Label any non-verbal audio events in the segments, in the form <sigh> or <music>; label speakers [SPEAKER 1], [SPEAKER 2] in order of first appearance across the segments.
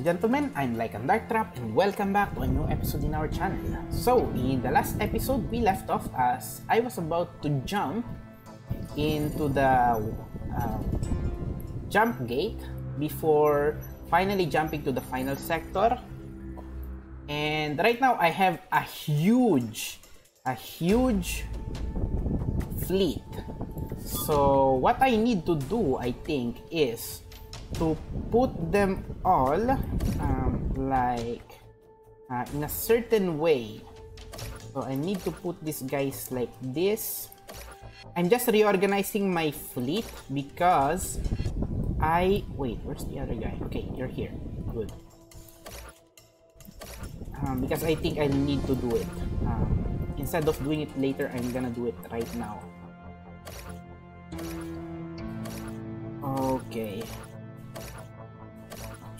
[SPEAKER 1] and gentlemen, I'm Lycan Darkthrop and welcome back to a new episode in our channel. So, in the last episode, we left off as I was about to jump into the uh, jump gate before finally jumping to the final sector. And right now, I have a huge, a huge fleet. So, what I need to do, I think, is to put them all um, like uh, in a certain way. So I need to put these guys like this. I'm just reorganizing my fleet because I... Wait, where's the other guy? Okay, you're here. Good. Um, because I think I need to do it. Um, instead of doing it later, I'm gonna do it right now. Okay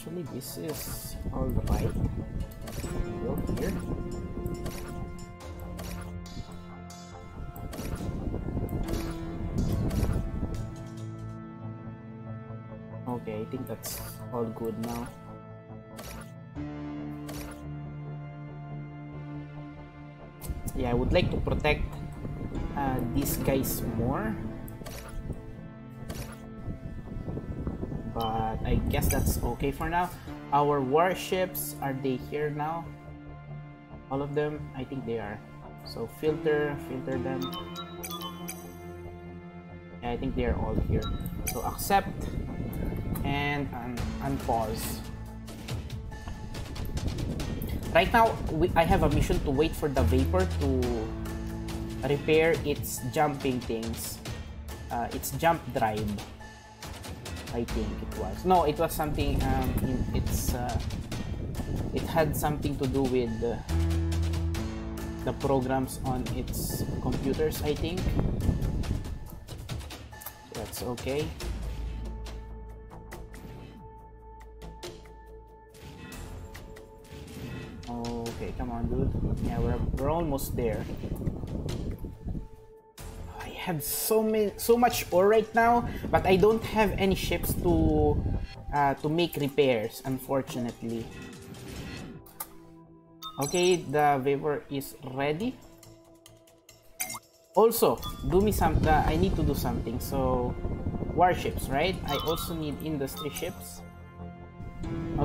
[SPEAKER 1] actually this is all right. Go here. Okay I think that's all good now. Yeah I would like to protect uh, these guys more I guess that's okay for now. Our warships, are they here now? All of them? I think they are. So filter, filter them. I think they are all here. So accept and un unpause. Right now, we, I have a mission to wait for the Vapor to repair its jumping things. Uh, its jump drive. I think it was. No, it was something. Um, it's. Uh, it had something to do with uh, the programs on its computers. I think. That's okay. Okay, come on, dude. Yeah, we're we're almost there have so many so much ore right now, but I don't have any ships to uh, to make repairs, unfortunately. Okay, the vapor is ready. Also, do me some. Uh, I need to do something. So, warships, right? I also need industry ships.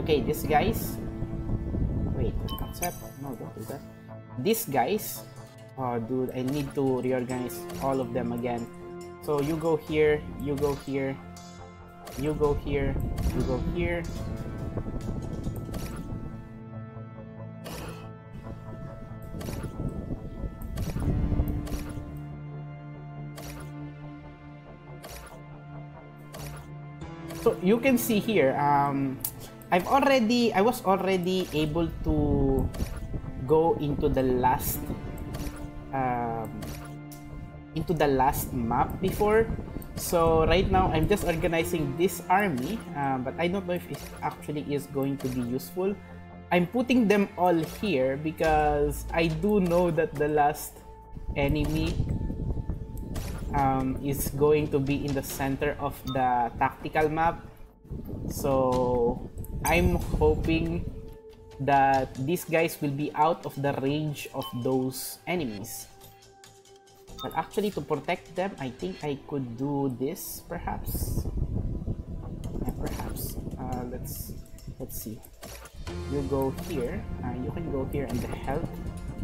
[SPEAKER 1] Okay, these guys. Wait, concept. No, don't do that. These guys Oh, dude, I need to reorganize all of them again. So you go here, you go here, you go here, you go here. So you can see here, um, I've already, I was already able to go into the last um, into the last map before. So right now, I'm just organizing this army, uh, but I don't know if it actually is going to be useful. I'm putting them all here because I do know that the last enemy um, is going to be in the center of the tactical map. So I'm hoping that these guys will be out of the range of those enemies. But actually, to protect them, I think I could do this, perhaps. Yeah, perhaps. Uh, let's let's see. You go here. Uh, you can go here and help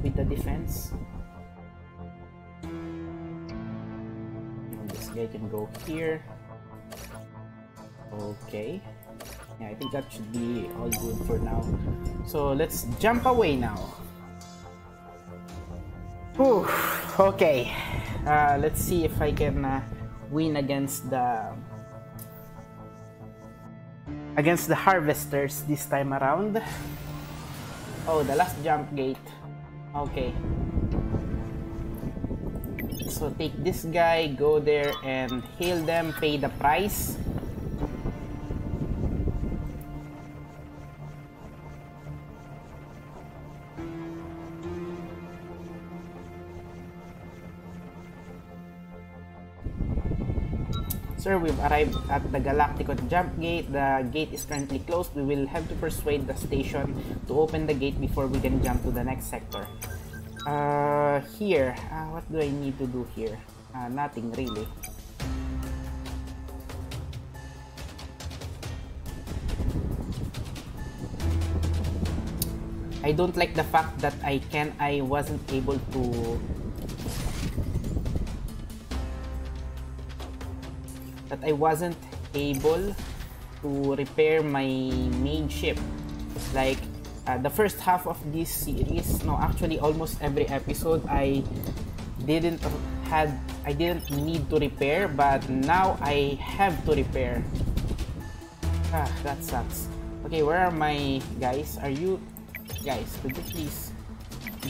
[SPEAKER 1] with the defense. And this guy can go here. Okay. Yeah, I think that should be all good for now. So let's jump away now. Whew, okay. Uh, let's see if I can uh, win against the against the harvesters this time around. Oh, the last jump gate. Okay. So take this guy, go there and heal them, pay the price. Arrived at the Galacticon jump gate. The gate is currently closed. We will have to persuade the station to open the gate before we can jump to the next sector. Uh, here. Uh, what do I need to do here? Uh, nothing really. I don't like the fact that I can I wasn't able to that I wasn't able to repair my main ship. Like uh, the first half of this series no actually almost every episode I didn't had I didn't need to repair but now I have to repair. Ah that sucks. Okay where are my guys? Are you guys, could you please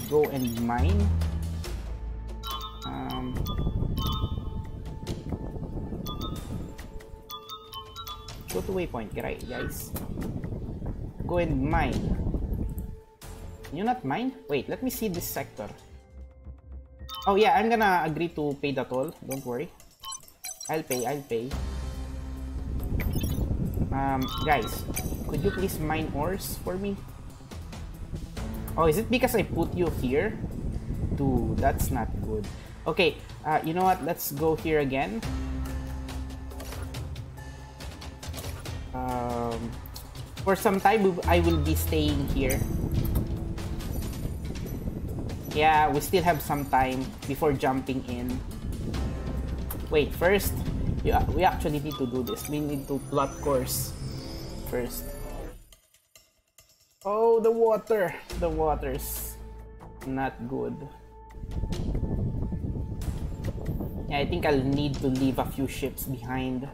[SPEAKER 1] go and mine? Um, go to waypoint, right, guys? Go and mine. Can you not mine? Wait, let me see this sector. Oh yeah, I'm gonna agree to pay the toll. Don't worry. I'll pay, I'll pay. Um, guys, could you please mine ores for me? Oh, is it because I put you here? Dude, that's not good. Okay, uh, you know what? Let's go here again. Um, for some time, I will be staying here. Yeah, we still have some time before jumping in. Wait, first, we actually need to do this. We need to plot course first. Oh, the water. The water's not good. Yeah, I think I'll need to leave a few ships behind.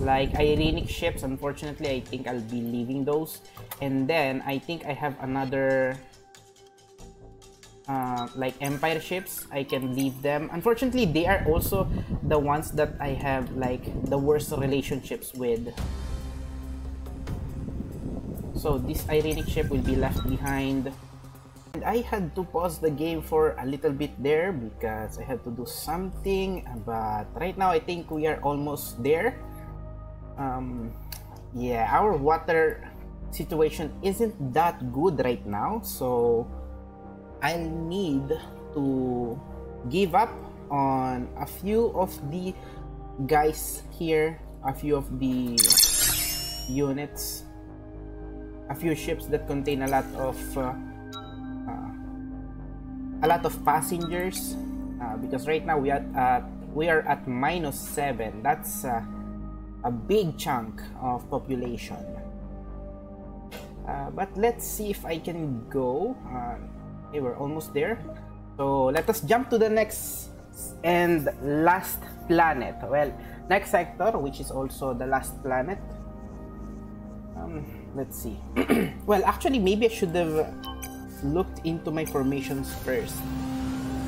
[SPEAKER 1] Like Irenic ships, unfortunately, I think I'll be leaving those. And then, I think I have another... Uh, like Empire ships, I can leave them. Unfortunately, they are also the ones that I have like the worst relationships with. So this Irenic ship will be left behind. And I had to pause the game for a little bit there because I had to do something. But right now I think we are almost there. Um, yeah, our water situation isn't that good right now. So I'll need to give up on a few of the guys here, a few of the units a few ships that contain a lot of uh, uh, a lot of passengers uh, because right now we are at we are at minus seven. That's uh, a big chunk of population. Uh, but let's see if I can go. Uh, okay, we're almost there. So let us jump to the next and last planet. Well, next sector, which is also the last planet. Um, let's see. <clears throat> well, actually, maybe I should have looked into my formations first.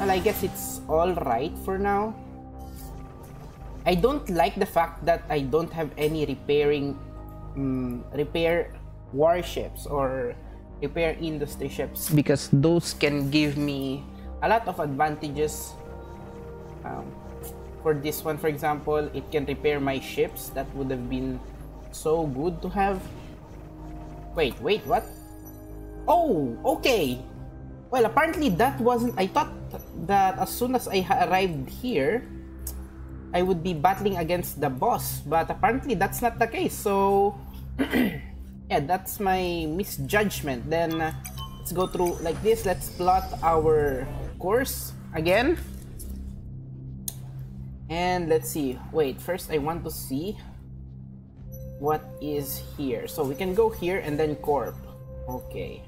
[SPEAKER 1] Well, I guess it's all right for now. I don't like the fact that I don't have any repairing, um, repair warships or repair industry ships because those can give me a lot of advantages. Um, for this one, for example, it can repair my ships. That would have been so good to have. Wait, wait, what? Oh, okay. Well, apparently that wasn't... I thought that as soon as I arrived here, I would be battling against the boss. But apparently that's not the case. So, <clears throat> yeah, that's my misjudgment. Then, uh, let's go through like this. Let's plot our course again. And let's see. Wait, first I want to see what is here. So we can go here and then corp. Okay.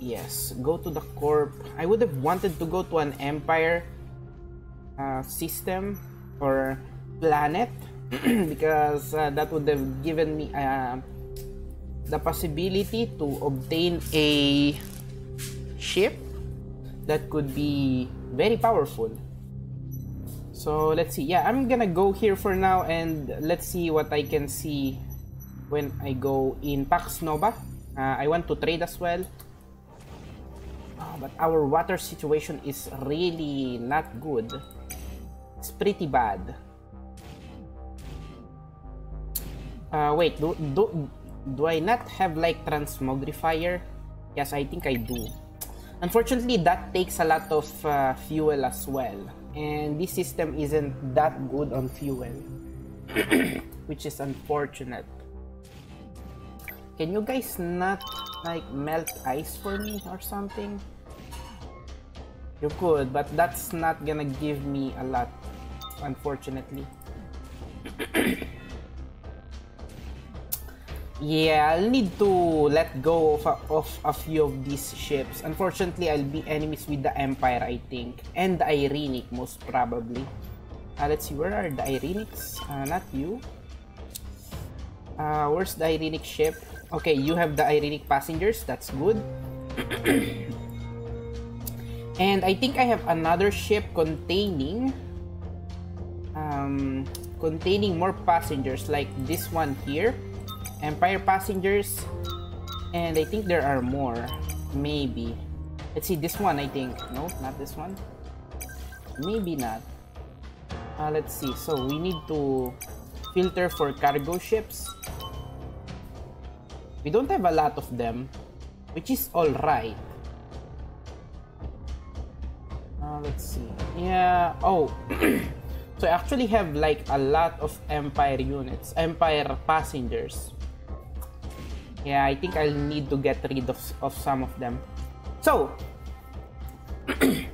[SPEAKER 1] Yes, go to the corp. I would have wanted to go to an empire uh, system or planet <clears throat> because uh, that would have given me uh, the possibility to obtain a ship that could be very powerful so let's see. Yeah, I'm gonna go here for now and let's see what I can see when I go in Pax Nova. Uh, I want to trade as well. but our water situation is really not good. It's pretty bad. Uh, wait, do, do, do I not have like transmogrifier? Yes, I think I do. Unfortunately, that takes a lot of uh, fuel as well. And this system isn't that good on fuel. <coughs> which is unfortunate. Can you guys not like melt ice for me or something? You could, but that's not gonna give me a lot, unfortunately. <clears throat> yeah, I'll need to let go of a, of a few of these ships. Unfortunately, I'll be enemies with the Empire, I think. And the Irenic, most probably. Uh, let's see, where are the Irenics? Uh, not you. Uh, where's the Irenic ship? Okay, you have the Irenic passengers. That's good. <clears throat> and I think I have another ship containing um, containing more passengers like this one here. Empire passengers. And I think there are more. Maybe. Let's see, this one I think. No, not this one. Maybe not. Uh, let's see. So we need to filter for cargo ships. We don't have a lot of them, which is alright. Uh, let's see. Yeah. Oh. <clears throat> so I actually have like a lot of Empire units, Empire passengers. Yeah, I think I'll need to get rid of, of some of them. So, <clears throat>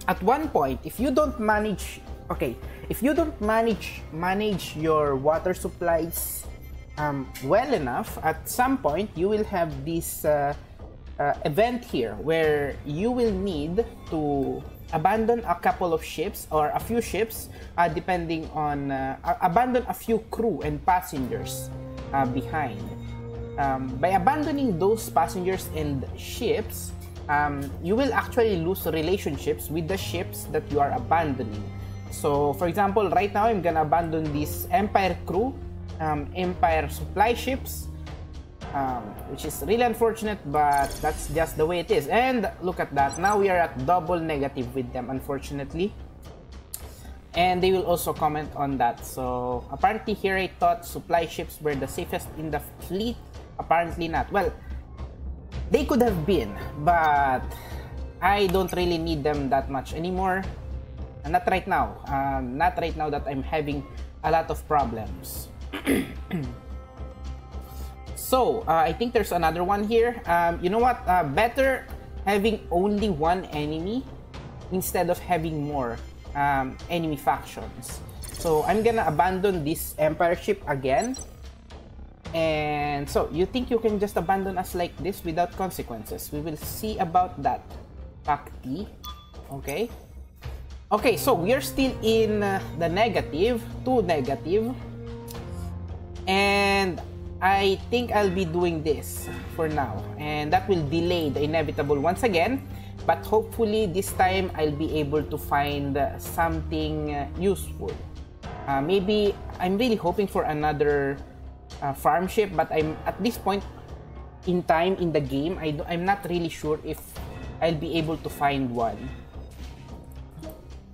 [SPEAKER 1] at one point, if you don't manage okay if you don't manage manage your water supplies um, well enough at some point you will have this uh, uh, event here where you will need to abandon a couple of ships or a few ships uh, depending on uh, abandon a few crew and passengers uh, behind. Um, by abandoning those passengers and ships um, you will actually lose relationships with the ships that you are abandoning. So, for example, right now I'm gonna abandon this Empire crew, um, Empire supply ships, um, which is really unfortunate, but that's just the way it is. And look at that, now we are at double negative with them, unfortunately. And they will also comment on that. So, apparently here I thought supply ships were the safest in the fleet. Apparently not. Well, they could have been, but I don't really need them that much anymore. not right now. Um, not right now that I'm having a lot of problems. <clears throat> so, uh, I think there's another one here. Um, you know what? Uh, better having only one enemy instead of having more um, enemy factions. So, I'm gonna abandon this Empire ship again. And so, you think you can just abandon us like this without consequences? We will see about that. Pakti. Okay. Okay, so we are still in uh, the negative, 2 negative. And I think I'll be doing this for now. And that will delay the inevitable once again. But hopefully this time I'll be able to find something useful. Uh, maybe I'm really hoping for another uh, farm ship, but I'm at this point in time in the game, I I'm not really sure if I'll be able to find one.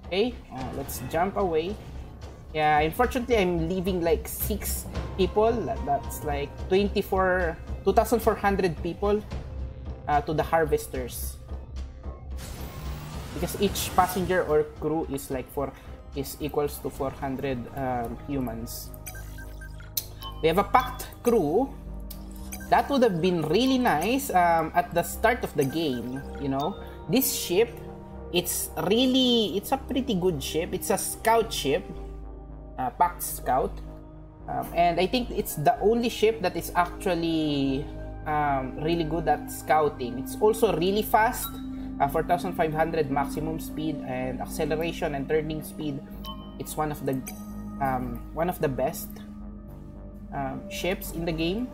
[SPEAKER 1] Okay, uh, let's jump away. Yeah, unfortunately, I'm leaving like six people. That's like 24, 2,400 people uh, to the harvesters. Because each passenger or crew is like for is equals to 400 um, humans. We have a packed crew. That would have been really nice um, at the start of the game. You know, this ship it's really it's a pretty good ship it's a scout ship uh, packed scout. Um, and I think it's the only ship that is actually um, really good at scouting. It's also really fast uh, 4500 maximum speed and acceleration and turning speed. It's one of the um, one of the best um, ships in the game.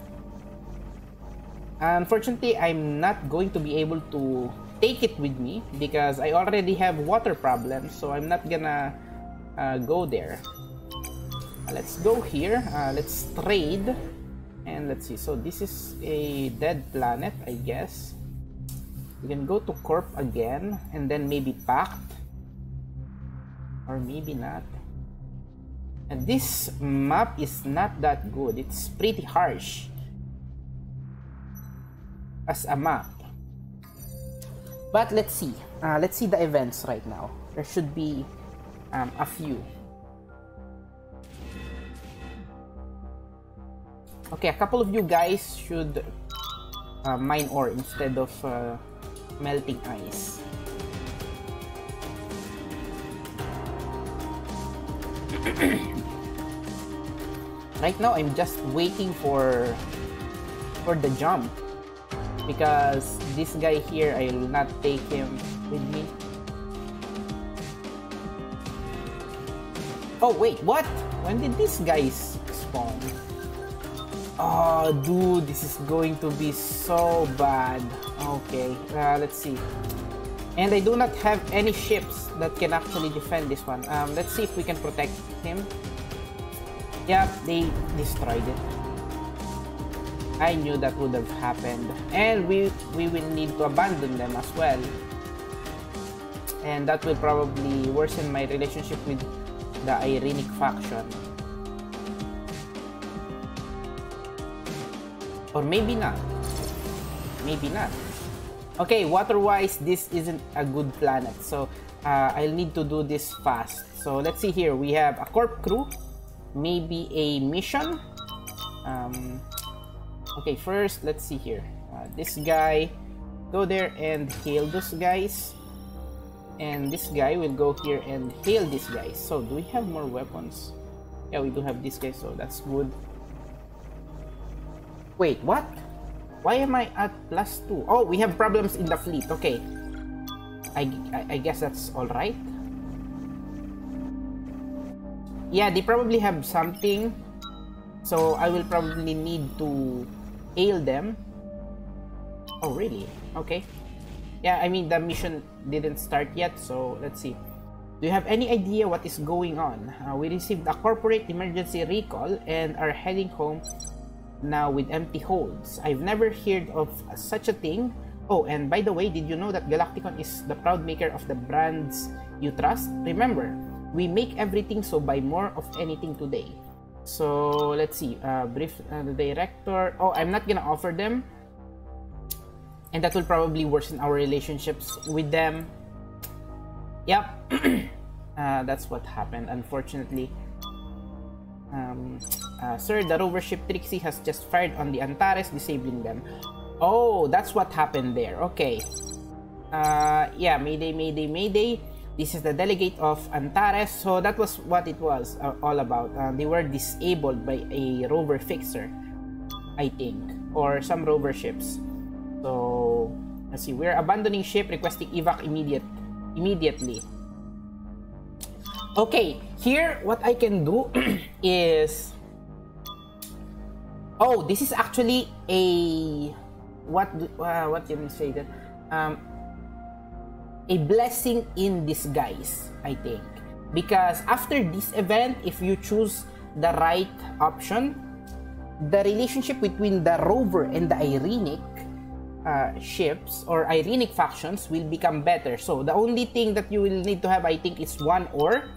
[SPEAKER 1] Unfortunately I'm not going to be able to take it with me because I already have water problems so I'm not gonna uh, go there let's go here uh, let's trade and let's see so this is a dead planet I guess We can go to Corp again and then maybe Pact. Or maybe not. And this map is not that good. It's pretty harsh. As a map. But let's see. Uh, let's see the events right now. There should be um, a few. Okay, a couple of you guys should uh, mine ore instead of uh, melting ice. <clears throat> right now, I'm just waiting for for the jump because this guy here, I will not take him with me. Oh wait, what? When did these guys spawn? Oh, dude, this is going to be so bad. Okay, uh, let's see. And I do not have any ships that can actually defend this one. Um, let's see if we can protect him. Yeah, they destroyed it. I knew that would have happened. And we, we will need to abandon them as well. And that will probably worsen my relationship with the Irenic faction. Or maybe not. Maybe not. Okay, water-wise, this isn't a good planet. So, uh, I'll need to do this fast. So, let's see here. We have a corp crew. Maybe a mission. Um, okay, first, let's see here. Uh, this guy, go there and hail those guys. And this guy will go here and hail these guys. So, do we have more weapons? Yeah, we do have this guy, so that's good. Wait, what? Why am I at plus 2? Oh, we have problems in the fleet. Okay. I, I, I guess that's alright. Yeah, they probably have something. So, I will probably need to hail them. Oh, really? Okay. Yeah, I mean, the mission didn't start yet. So, let's see. Do you have any idea what is going on? Uh, we received a corporate emergency recall and are heading home now with empty holds. I've never heard of such a thing. Oh, and by the way, did you know that Galacticon is the proud maker of the brands you trust? Remember, we make everything, so buy more of anything today. So let's see. Uh, brief uh, the director. Oh, I'm not gonna offer them, and that will probably worsen our relationships with them. Yep, <clears throat> uh, that's what happened. Unfortunately. Um, uh, sir, the rover ship Trixie has just fired on the Antares, disabling them. Oh, that's what happened there. Okay. Uh, yeah, Mayday, Mayday, Mayday. This is the delegate of Antares. So that was what it was uh, all about. Uh, they were disabled by a rover fixer, I think, or some rover ships. So let's see. We're abandoning ship, requesting evac immediate, immediately. Okay, here what I can do <clears throat> is Oh, this is actually a what uh, what can we say that um a blessing in disguise, I think. Because after this event, if you choose the right option, the relationship between the rover and the Irenic uh, ships or Irenic factions will become better. So the only thing that you will need to have, I think, is one ore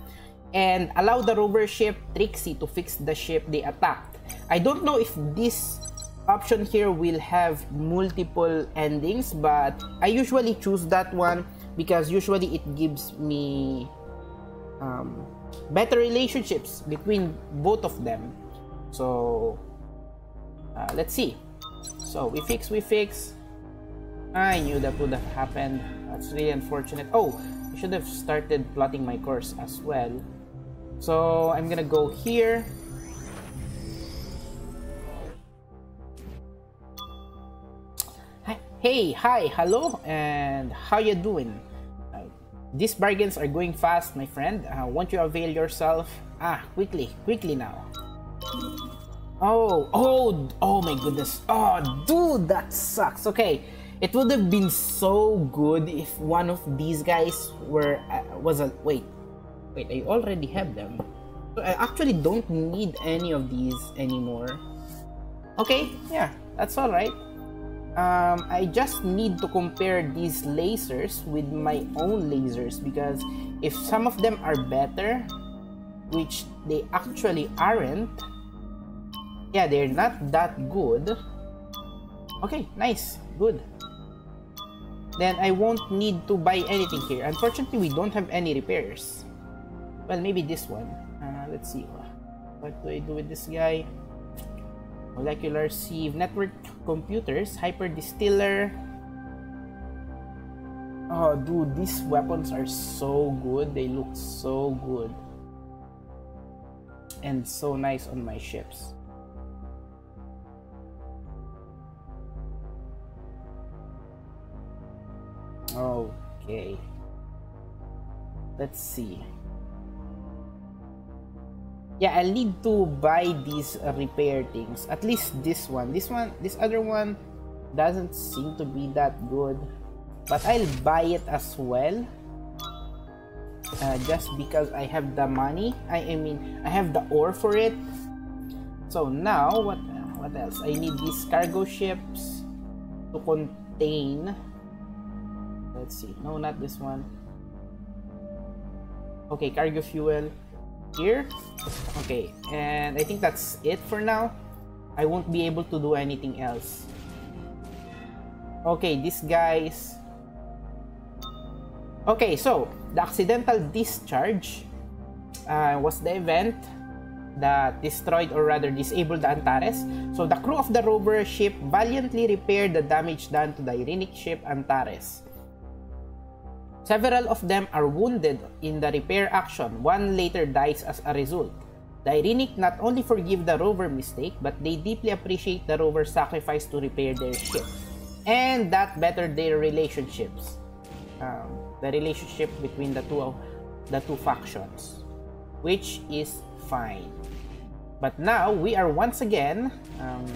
[SPEAKER 1] and allow the rover ship Trixie to fix the ship they attacked. I don't know if this option here will have multiple endings, but I usually choose that one because usually it gives me um, better relationships between both of them. So uh, let's see. So we fix, we fix. I knew that would have happened. That's really unfortunate. Oh, I should have started plotting my course as well. So I'm gonna go here. Hey, hi, hello, and how you doing? Uh, these bargains are going fast, my friend. Uh, won't you avail yourself? Ah, quickly, quickly now. Oh, oh, oh my goodness. Oh, dude, that sucks. Okay, it would have been so good if one of these guys were uh, was a wait Wait, I already have them. I actually don't need any of these anymore. Okay, yeah, that's alright. um, I just need to compare these lasers with my own lasers because if some of them are better, which they actually aren't, yeah, they're not that good. Okay, nice, good. Then I won't need to buy anything here. Unfortunately, we don't have any repairs. Well, maybe this one. Uh, let's see. What do I do with this guy? molecular sieve, network computers, hyper distiller. Oh, dude, these weapons are so good. They look so good. And so nice on my ships. Okay. Let's see yeah i'll need to buy these uh, repair things. At least this one. This one this other one doesn't seem to be that good. But i'll buy it as well. Uh, just because i have the money. I, I mean i have the ore for it. So now what what else? I need these cargo ships to contain. Let's see. No not this one. Okay cargo fuel here. Okay, and I think that's it for now. I won't be able to do anything else. Okay, these guys... Okay, so, the accidental discharge uh, was the event that destroyed or rather disabled the Antares. So the crew of the rover ship valiantly repaired the damage done to the Irenic ship Antares. Several of them are wounded in the repair action, one later dies as a result. The Irenic not only forgive the rover mistake, but they deeply appreciate the rover's sacrifice to repair their ship. And that bettered their relationships. Um, the relationship between the two, the two factions. Which is fine. But now, we are once again um,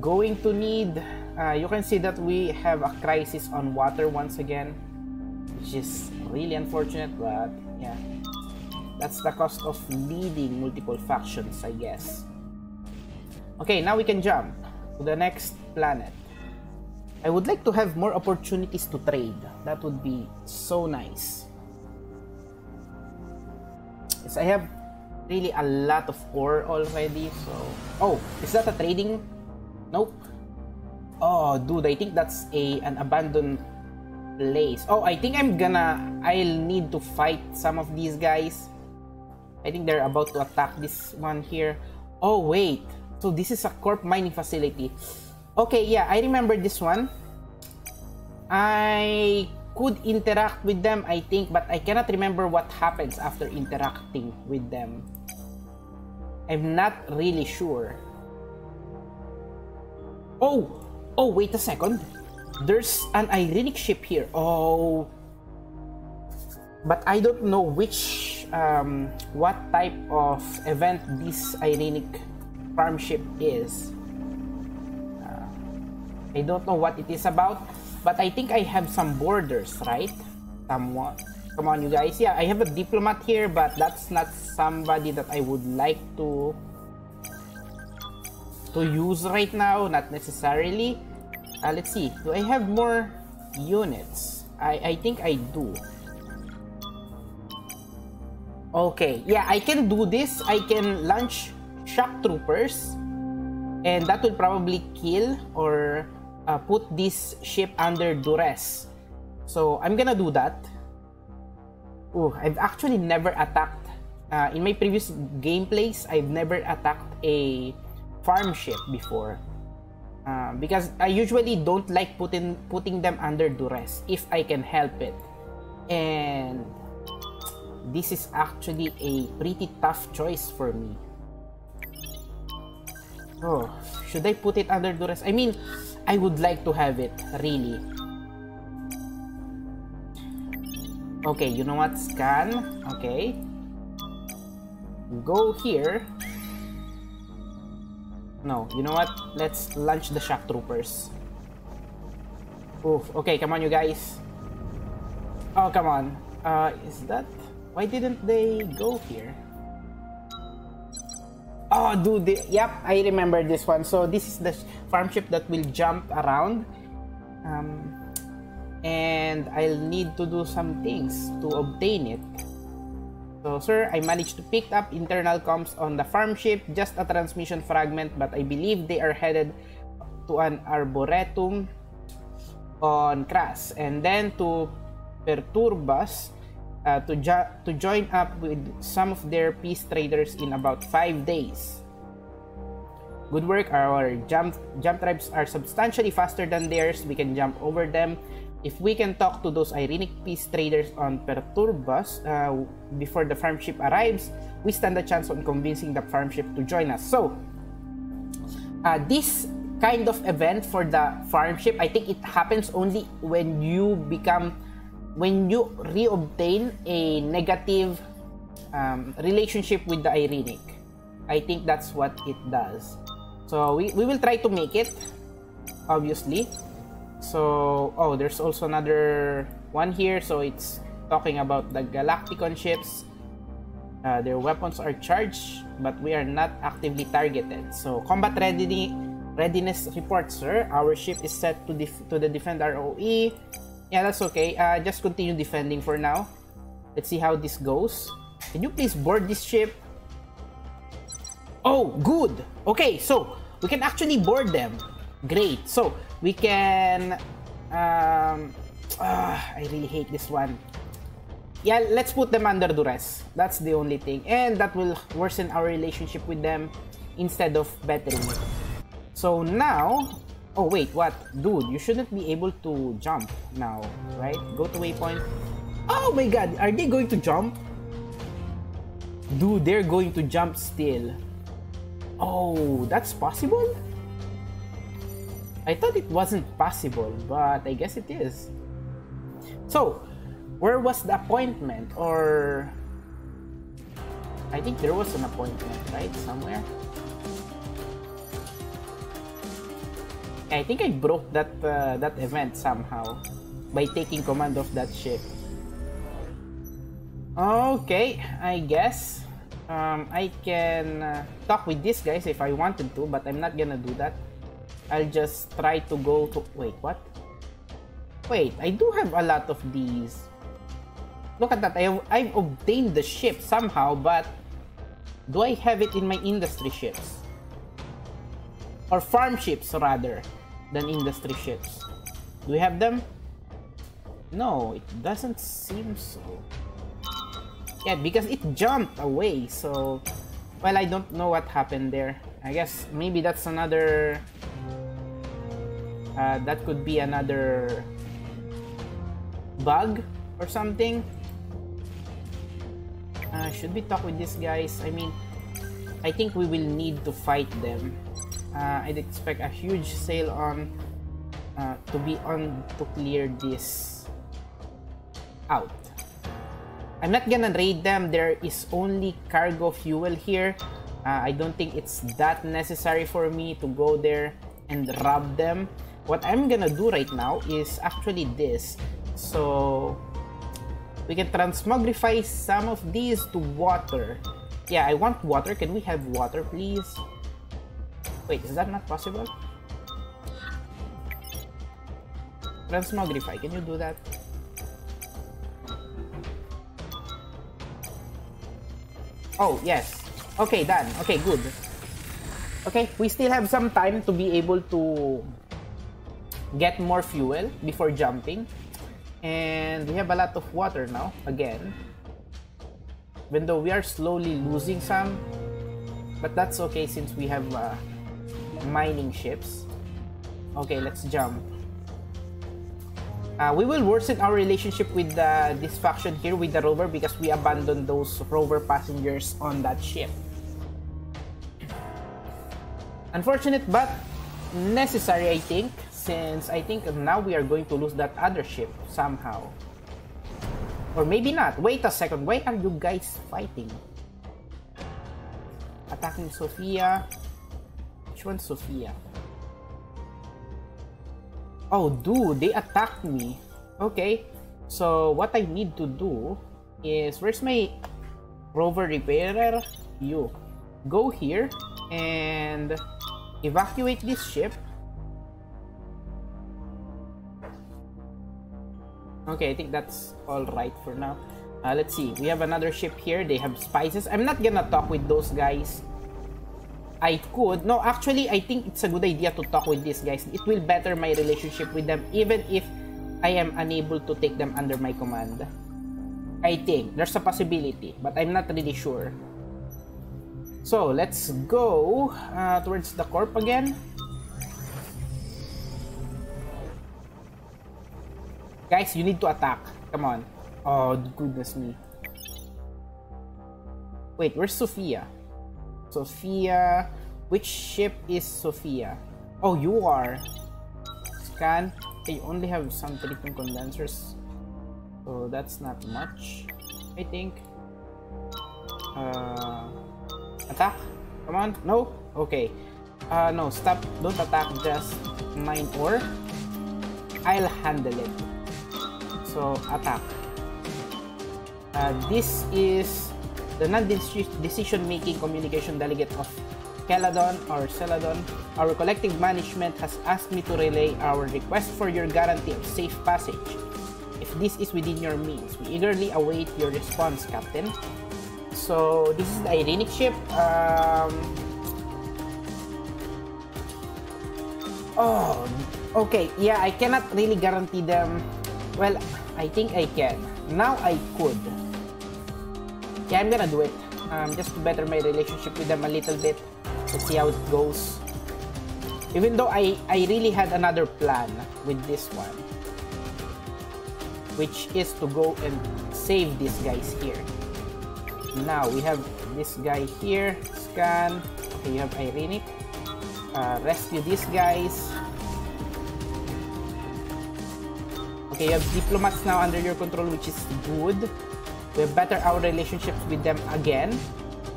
[SPEAKER 1] going to need... Uh, you can see that we have a crisis on water once again which is really unfortunate but yeah. That's the cost of leading multiple factions I guess. Okay now we can jump to the next planet. I would like to have more opportunities to trade. That would be so nice. Yes, I have really a lot of ore already so oh is that a trading? Nope. Oh dude I think that's a an abandoned place. Oh, I think I'm gonna... I'll need to fight some of these guys. I think they're about to attack this one here. Oh, wait. So this is a corp mining facility. Okay, yeah, I remember this one. I could interact with them, I think, but I cannot remember what happens after interacting with them. I'm not really sure. Oh! Oh, wait a second. There's an Irenic ship here. Oh. But I don't know which, um, what type of event this Irenic farm ship is. Uh, I don't know what it is about, but I think I have some boarders, right? Somewhat. Come on, you guys. Yeah, I have a diplomat here, but that's not somebody that I would like to to use right now, not necessarily. Uh, let's see. Do I have more units? I, I think I do. Okay. Yeah, I can do this. I can launch shock troopers. And that will probably kill or uh, put this ship under duress. So, I'm gonna do that. Oh, I've actually never attacked. Uh, in my previous gameplays, I've never attacked a farm ship before. Uh, because I usually don't like putting putting them under duress if I can help it. And this is actually a pretty tough choice for me. Oh, should I put it under duress? I mean, I would like to have it, really. Okay, you know what? Scan. Okay. Go here. No, you know what? Let's launch the shock troopers. Oof. Okay, come on, you guys. Oh, come on. Uh, is that... Why didn't they go here? Oh, dude. The, yep, I remember this one. So this is the farm ship that will jump around. Um, and I'll need to do some things to obtain it. So, sir, I managed to pick up internal comms on the farm ship, just a transmission fragment, but I believe they are headed to an arboretum on Kras, and then to Perturbas uh, to, jo- to join up with some of their peace traders in about 5 days. Good work, our jump, jump drives are substantially faster than theirs. We can jump over them. If we can talk to those Irenic peace traders on Perturbas uh, before the farm ship arrives, we stand a chance on convincing the farm ship to join us. So, uh, this kind of event for the farm ship, I think it happens only when you become, when you reobtain a negative um, relationship with the Irenic. I think that's what it does. So we, we will try to make it, obviously. So, oh, there's also another one here. So it's talking about the Galacticon ships. Uh, their weapons are charged, but we are not actively targeted. So combat ready readiness report, sir. Our ship is set to to the defend ROE. Yeah, that's okay. Uh, just continue defending for now. Let's see how this goes. Can you please board this ship? Oh, good. Okay, so we can actually board them. Great. So we can. Um, uh, I really hate this one. Yeah, let's put them under duress. That's the only thing, and that will worsen our relationship with them instead of bettering it. So now, oh wait, what, dude? You shouldn't be able to jump now, right? Go to waypoint. Oh my God, are they going to jump? Dude, they're going to jump still. Oh, that's possible? I thought it wasn't possible, but I guess it is. So, where was the appointment? Or... I think there was an appointment, right? Somewhere? I think I broke that uh, that event somehow by taking command of that ship. Okay, I guess um, I can uh, talk with these guys if I wanted to, but I'm not gonna do that. I'll just try to go to... Wait, what? Wait, I do have a lot of these. Look at that, I have, I've obtained the ship somehow, but do I have it in my industry ships? Or farm ships, rather, than industry ships. Do we have them? No, it doesn't seem so. Yeah, because it jumped away, so... Well, I don't know what happened there. I guess maybe that's another... Uh, that could be another... bug or something. Uh, should we talk with these guys? I mean, I think we will need to fight them. Uh, I'd expect a huge sale on uh, to be on to clear this out. I'm not gonna raid them. There is only cargo fuel here. Uh, I don't think it's that necessary for me to go there and rob them. What I'm gonna do right now is actually this. So we can transmogrify some of these to water. Yeah, I want water. Can we have water, please? Wait, is that not possible? Transmogrify, can you do that? Oh, yes. Okay, done. Okay, good. Okay, we still have some time to be able to get more fuel before jumping. And we have a lot of water now, again. Even though we are slowly losing some. But that's okay since we have uh, mining ships. Okay, let's jump. Uh, we will worsen our relationship with uh, this faction here with the rover because we abandoned those rover passengers on that ship. Unfortunate but necessary I think since I think now we are going to lose that other ship somehow. Or maybe not. Wait a second. Why are you guys fighting? Attacking Sophia. Which one's Sophia? Oh, dude, they attacked me. Okay, so what I need to do is... Where's my rover repairer? You. go here and evacuate this ship. Okay, I think that's all right for now. Uh, let's see. We have another ship here. They have spices. I'm not gonna talk with those guys. I could. No, actually, I think it's a good idea to talk with these guys. It will better my relationship with them even if I am unable to take them under my command. I think. There's a possibility, but I'm not really sure. So, let's go uh, towards the corp again. Guys, you need to attack. Come on. Oh, goodness me. Wait, where's Sophia? Sophia. Which ship is Sophia? Oh, you are. Scan. They only have some tritium condensers. So that's not much, I think. Uh, attack? Come on. No? Okay. Uh, no, stop. Don't attack. Just mine ore. I'll handle it. So, attack. Uh, this is the non-decision-making communication delegate of Celadon or Celadon. Our collective management has asked me to relay our request for your guarantee of safe passage. If this is within your means, we eagerly await your response, Captain. So, this is the Irenic ship. Um, oh, okay. Yeah, I cannot really guarantee them. Well, I think I can. Now I could. Yeah, I'm gonna do it. Um, just to better my relationship with them a little bit. Let's see how it goes. Even though I, I really had another plan with this one. Which is to go and save these guys here. Now, we have this guy here. Scan. Okay, you have Irenic. Uh, rescue these guys. Okay, you have diplomats now under your control, which is good we better our relationships with them again.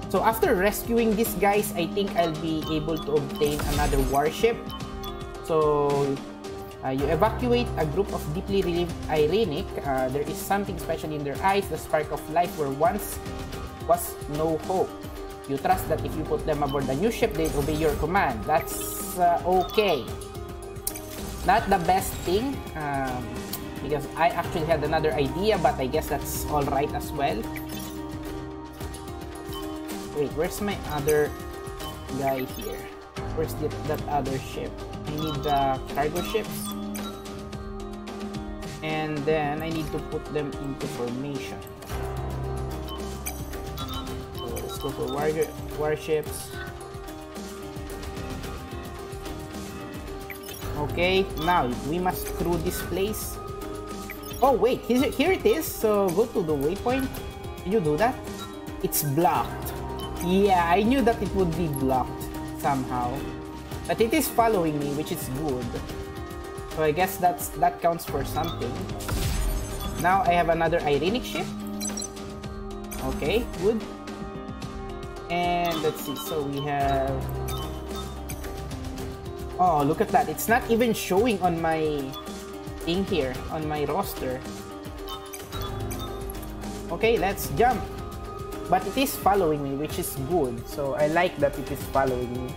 [SPEAKER 1] So after rescuing these guys, I think I'll be able to obtain another warship. So uh, you evacuate a group of deeply relieved Irenic. Uh, there is something special in their eyes, the spark of life where once was no hope. You trust that if you put them aboard the new ship, they'll obey your command. That's uh, okay. Not the best thing. Um, because I actually had another idea but I guess that's alright as well. Wait, where's my other guy here? Where's the, that other ship? I need the cargo ships. And then I need to put them into formation. Go for war warships. Okay, now we must crew this place. Oh wait, here it is. So go to the waypoint. Did you do that? It's blocked. Yeah, I knew that it would be blocked somehow. But it is following me, which is good. So I guess that's that counts for something. Now I have another Irenic ship. Okay, good. And let's see, so we have... Oh, look at that. It's not even showing on my thing here on my roster. Okay, let's jump. But it is following me, which is good. So I like that it is following me.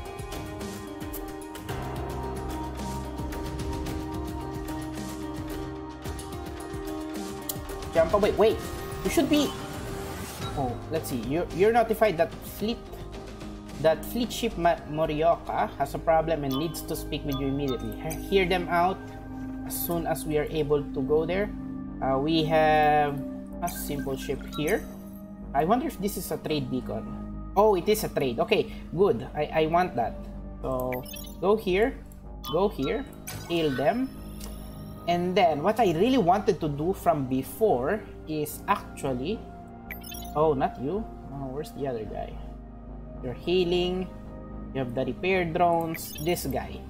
[SPEAKER 1] Jump away. Wait, you should be... Oh, let's see. You're, you're notified that fleet that fleet ship Morioka has a problem and needs to speak with you immediately. Hear them out as soon as we are able to go there. Uh, we have a simple ship here. I wonder if this is a trade beacon. Oh, it is a trade. Okay, good. I, I want that. So, go here. Go here. Hail them. And then, what I really wanted to do from before is actually... Oh, not you. Oh, where's the other guy? You're healing. You have the repair drones. This guy.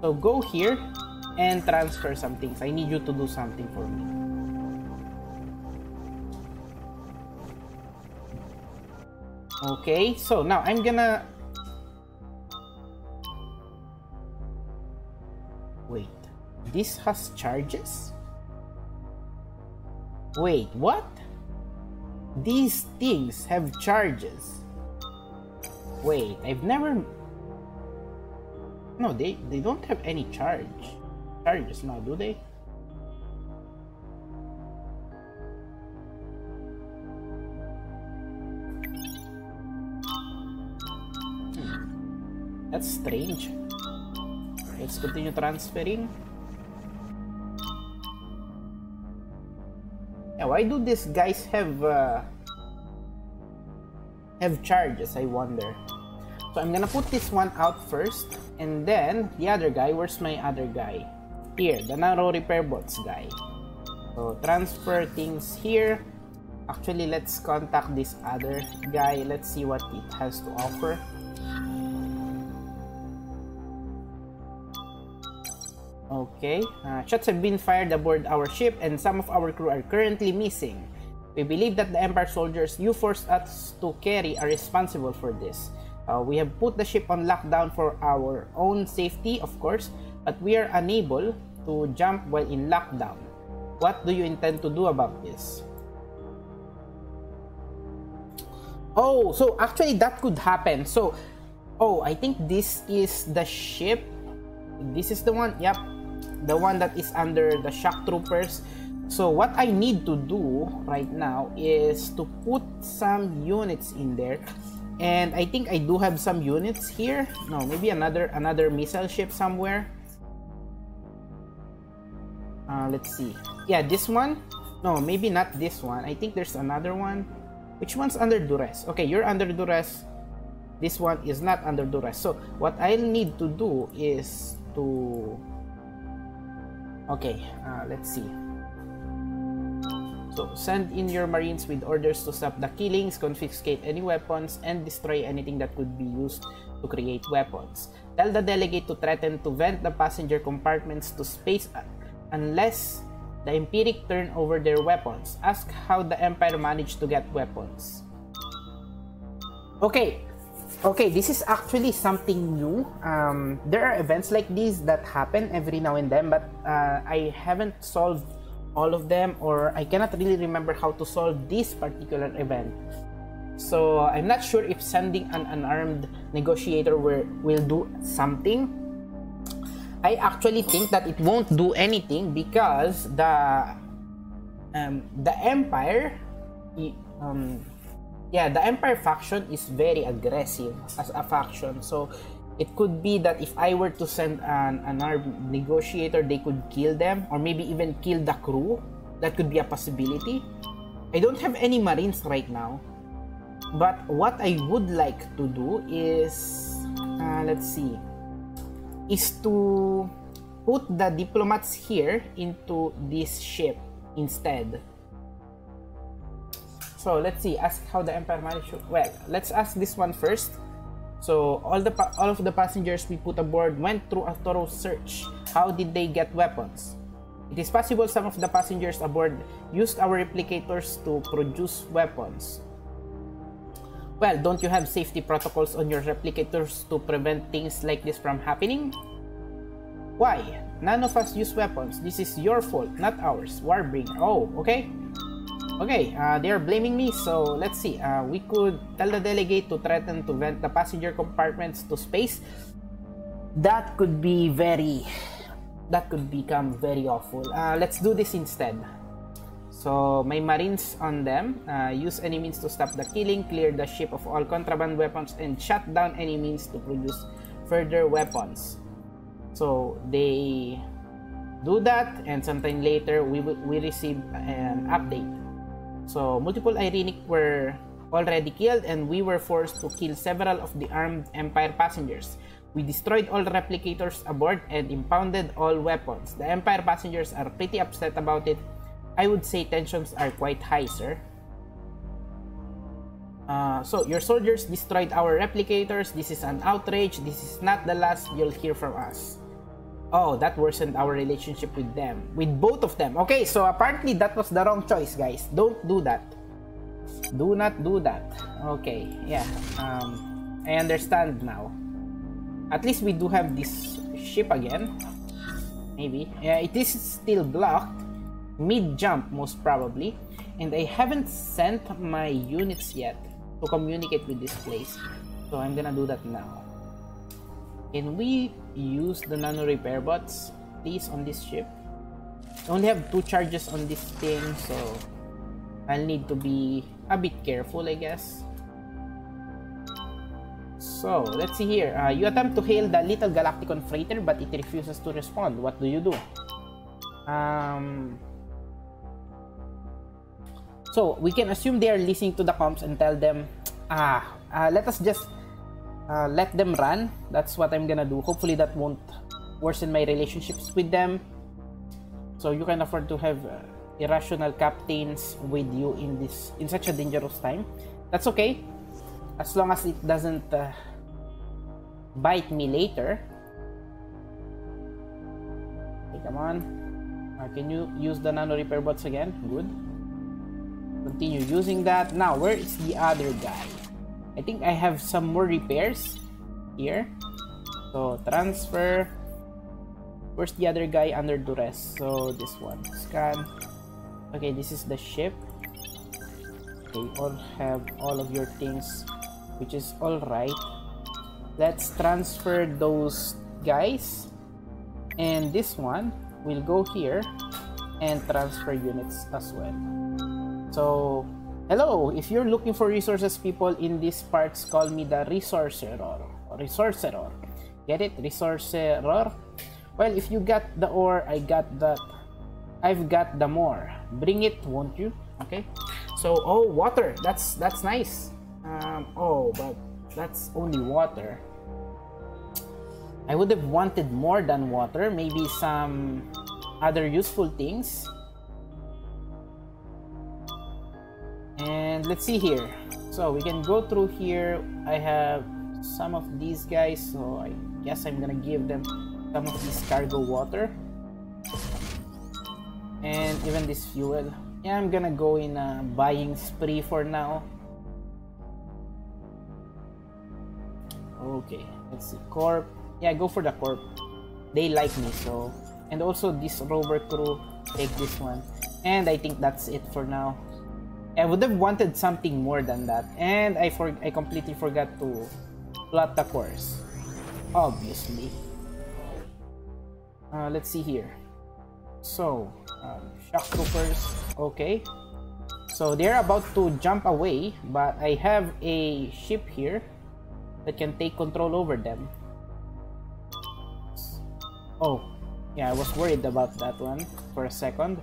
[SPEAKER 1] So, go here and transfer some things. I need you to do something for me. Okay, so now I'm gonna... Wait, this has charges? Wait, what? These things have charges. Wait, I've never... No, they, they don't have any charge. Charges now, do they? Hmm. That's strange. Let's continue transferring. Yeah, why do these guys have uh, have charges, I wonder. So I'm gonna put this one out first, and then the other guy, where's my other guy? Here, the Nano Repair Bots guy. So transfer things here. Actually, let's contact this other guy. Let's see what it has to offer. Okay, uh, shots have been fired aboard our ship and some of our crew are currently missing. We believe that the Empire soldiers you forced us to carry are responsible for this. Uh, we have put the ship on lockdown for our own safety, of course, but we are unable to jump while in lockdown. What do you intend to do about this? Oh, so actually that could happen. So, oh, I think this is the ship. This is the one, yep. The one that is under the shock troopers. So what I need to do right now is to put some units in there. And I think I do have some units here. No, maybe another another missile ship somewhere. Uh, let's see. Yeah, this one. No, maybe not this one. I think there's another one. Which one's under duress? Okay, you're under duress. This one is not under duress. So what I'll need to do is to... Okay, uh, let's see. So, send in your marines with orders to stop the killings, confiscate any weapons, and destroy anything that could be used to create weapons. Tell the delegate to threaten to vent the passenger compartments to space unless the Empiric turn over their weapons. Ask how the Empire managed to get weapons. Okay, okay, this is actually something new. Um, there are events like these that happen every now and then, but uh, I haven't solved all of them or I cannot really remember how to solve this particular event. So I'm not sure if sending an unarmed negotiator will, will do something. I actually think that it won't do anything because the um, the Empire um, yeah the Empire faction is very aggressive as a faction so it could be that if I were to send an, an armed negotiator, they could kill them or maybe even kill the crew. That could be a possibility. I don't have any marines right now. But what I would like to do is, uh, let's see, is to put the diplomats here into this ship instead. So let's see, ask how the Empire managed Well, let's ask this one first. So all the all of the passengers we put aboard went through a thorough search. How did they get weapons? It is possible some of the passengers aboard used our replicators to produce weapons. Well, don't you have safety protocols on your replicators to prevent things like this from happening? Why? None of us use weapons. This is your fault, not ours. Warbringer. Oh, okay. Okay, uh, they are blaming me, so let's see. Uh, we could tell the delegate to threaten to vent the passenger compartments to space. That could be very... That could become very awful. Uh, let's do this instead. So, my marines on them. Uh, use any means to stop the killing, clear the ship of all contraband weapons, and shut down any means to produce further weapons. So, they do that, and sometime later, we, we receive an update so multiple Irenic were already killed and we were forced to kill several of the armed Empire passengers. We destroyed all replicators aboard and impounded all weapons. The Empire passengers are pretty upset about it. I would say tensions are quite high, sir. Uh, so, your soldiers destroyed our replicators. This is an outrage. This is not the last you'll hear from us. Oh, that worsened our relationship with them. With both of them. Okay, so apparently that was the wrong choice, guys. Don't do that. Do not do that. Okay, yeah. Um, I understand now. At least we do have this ship again. Maybe. Yeah, it is still blocked. Mid-jump, most probably. And I haven't sent my units yet to communicate with this place. So I'm gonna do that now. Can we use the nano repair bots, please, on this ship? I only have two charges on this thing, so I'll need to be a bit careful, I guess. So, let's see here. Uh, you attempt to hail the little Galacticon freighter, but it refuses to respond. What do you do? Um, so, we can assume they are listening to the comms and tell them, ah, uh, let us just uh, let them run. That's what I'm gonna do. Hopefully that won't worsen my relationships with them. So you can afford to have uh, irrational captains with you in this in such a dangerous time. That's okay, as long as it doesn't uh, bite me later. Okay, come on. Uh, can you use the nano repair bots again? Good. Continue using that. Now, where is the other guy? I think I have some more repairs here. So transfer. Where's the other guy under duress? So this one. Scan. Okay, this is the ship. Okay, all have all of your things, which is all right. Let's transfer those guys. And this one will go here and transfer units as well. So Hello, if you're looking for resources, people in these parts call me the resourcer or resourcer. Get it? Resourcer. Well, if you got the ore, I got that. I've got the more. Bring it, won't you? Okay. So, oh, water. That's that's nice. Um, oh, but that's only water. I would have wanted more than water. Maybe some other useful things. And let's see here. So we can go through here. I have some of these guys so I guess I'm gonna give them some of this cargo water. And even this fuel. Yeah I'm gonna go in a buying spree for now. Okay let's see. Corp. Yeah go for the corp. They like me so. And also this rover crew take this one. And I think that's it for now I would have wanted something more than that. And I for I completely forgot to plot the course. Obviously. Uh, let's see here. So, um, shock troopers. Okay. So they're about to jump away, but I have a ship here that can take control over them. Oh, yeah, I was worried about that one for a second.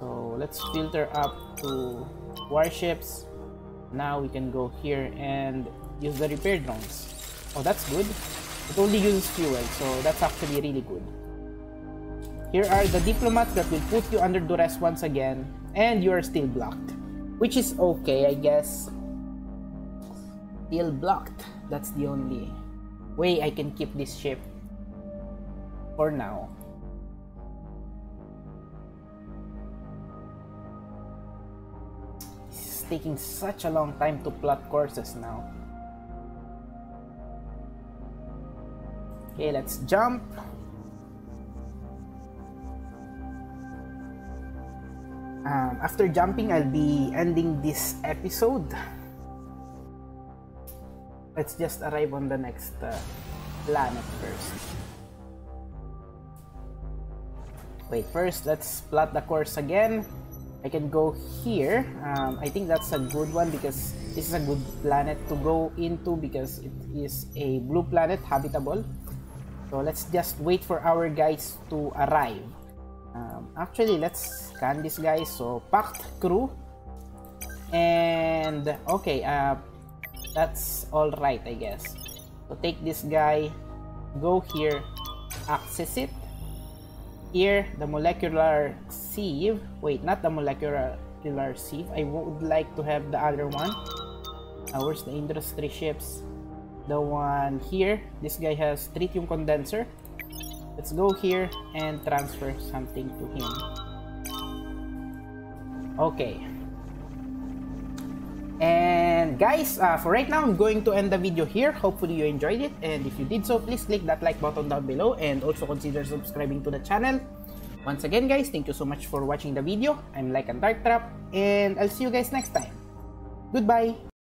[SPEAKER 1] So let's filter up to warships. Now we can go here and use the repair drones. Oh, that's good. It only uses fuel, so that's actually really good. Here are the diplomats that will put you under duress once again, and you are still blocked. Which is okay, I guess. Still blocked. That's the only way I can keep this ship for now. Taking such a long time to plot courses now. Okay, let's jump. Um, after jumping, I'll be ending this episode. Let's just arrive on the next uh, planet first. Wait, first, let's plot the course again. I can go here. Um, I think that's a good one because this is a good planet to go into because it is a blue planet, habitable. So let's just wait for our guys to arrive. Um, actually, let's scan this guy. So packed crew. And okay, uh, that's all right, I guess. So take this guy, go here, access it here the molecular sieve. Wait not the molecular sieve. I would like to have the other one. Uh, where's the industry ships? The one here. This guy has tritium condenser. Let's go here and transfer something to him. Okay and guys, uh, for right now, I'm going to end the video here. Hopefully you enjoyed it. And if you did so, please click that like button down below and also consider subscribing to the channel. Once again, guys, thank you so much for watching the video. I'm Like and Dark Trap, and I'll see you guys next time. Goodbye!